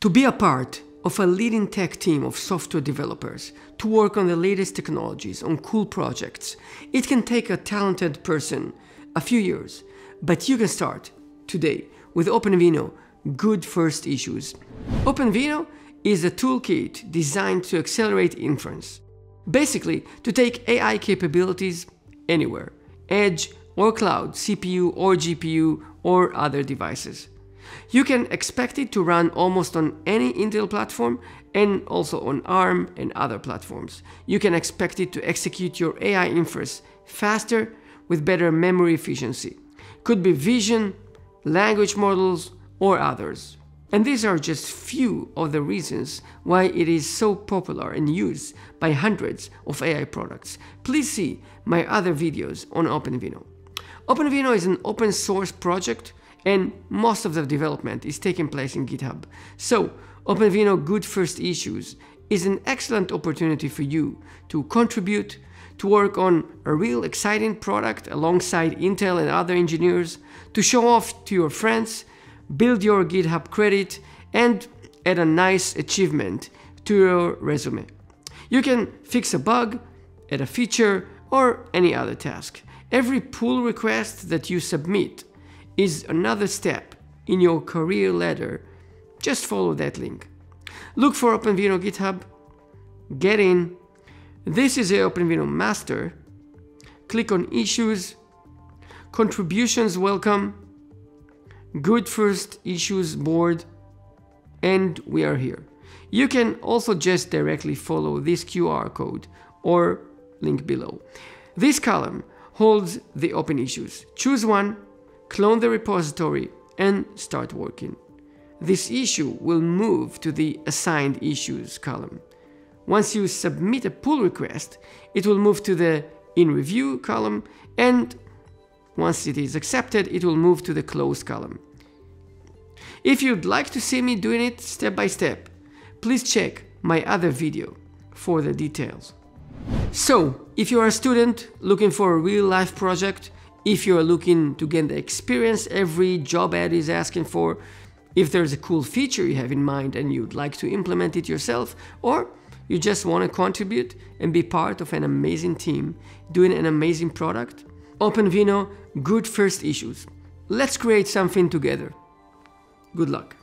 To be a part of a leading tech team of software developers to work on the latest technologies, on cool projects, it can take a talented person a few years, but you can start today with OpenVINO Good First Issues. OpenVINO is a toolkit designed to accelerate inference. Basically, to take AI capabilities anywhere, edge or cloud, CPU or GPU or other devices. You can expect it to run almost on any Intel platform and also on ARM and other platforms. You can expect it to execute your AI inference faster with better memory efficiency. Could be vision, language models, or others. And these are just few of the reasons why it is so popular and used by hundreds of AI products. Please see my other videos on OpenVINO. OpenVINO is an open source project and most of the development is taking place in GitHub. So OpenVINO Good First Issues is an excellent opportunity for you to contribute, to work on a real exciting product alongside Intel and other engineers, to show off to your friends, build your GitHub credit, and add a nice achievement to your resume. You can fix a bug, add a feature, or any other task. Every pull request that you submit is another step in your career ladder. Just follow that link. Look for OpenVINO GitHub, get in. This is a OpenVINO master. Click on issues, contributions welcome, good first issues board, and we are here. You can also just directly follow this QR code or link below. This column holds the open issues. Choose one, clone the repository, and start working. This issue will move to the assigned issues column. Once you submit a pull request, it will move to the in review column and once it is accepted, it will move to the closed column. If you'd like to see me doing it step by step, please check my other video for the details. So, if you are a student looking for a real life project, if you're looking to gain the experience every job ad is asking for, if there's a cool feature you have in mind and you'd like to implement it yourself, or you just want to contribute and be part of an amazing team doing an amazing product, OpenVINO, good first issues. Let's create something together. Good luck.